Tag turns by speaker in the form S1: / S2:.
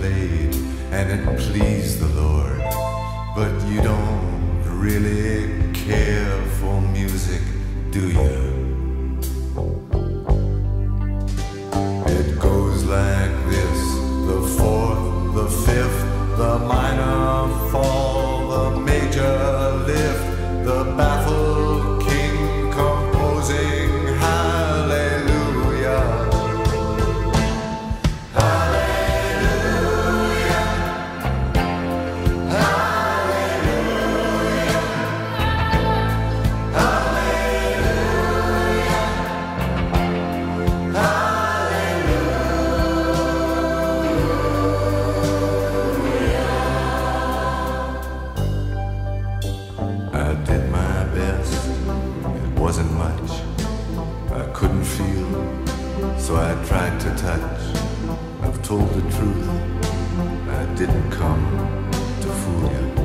S1: played, and it pleased the Lord. But you don't really care for music, do you? Wasn't much. I couldn't feel, so I tried to touch. I've told the truth, I didn't come to fool you.